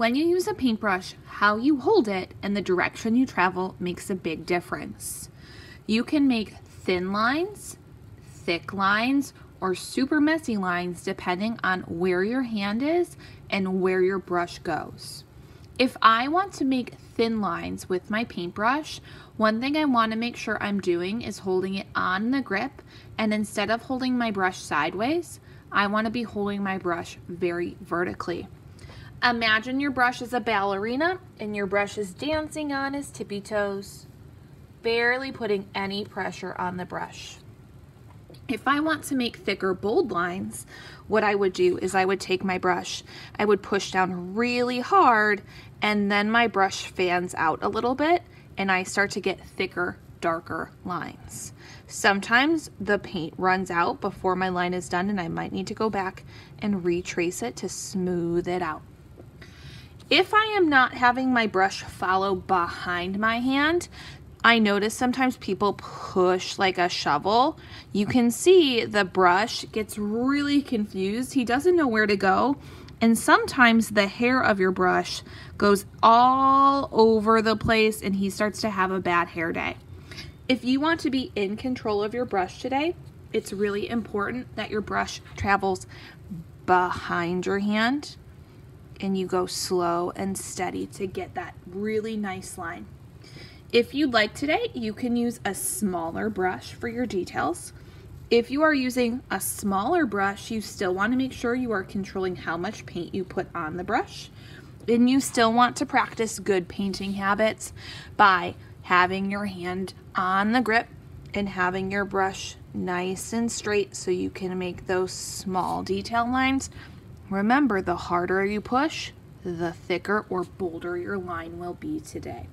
When you use a paintbrush, how you hold it and the direction you travel makes a big difference. You can make thin lines, thick lines, or super messy lines depending on where your hand is and where your brush goes. If I want to make thin lines with my paintbrush, one thing I want to make sure I'm doing is holding it on the grip and instead of holding my brush sideways, I want to be holding my brush very vertically. Imagine your brush is a ballerina and your brush is dancing on his tippy toes, barely putting any pressure on the brush. If I want to make thicker bold lines, what I would do is I would take my brush, I would push down really hard, and then my brush fans out a little bit, and I start to get thicker, darker lines. Sometimes the paint runs out before my line is done, and I might need to go back and retrace it to smooth it out. If I am not having my brush follow behind my hand, I notice sometimes people push like a shovel. You can see the brush gets really confused. He doesn't know where to go. And sometimes the hair of your brush goes all over the place and he starts to have a bad hair day. If you want to be in control of your brush today, it's really important that your brush travels behind your hand and you go slow and steady to get that really nice line. If you'd like today, you can use a smaller brush for your details. If you are using a smaller brush, you still want to make sure you are controlling how much paint you put on the brush. And you still want to practice good painting habits by having your hand on the grip and having your brush nice and straight so you can make those small detail lines. Remember, the harder you push, the thicker or bolder your line will be today.